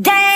Damn.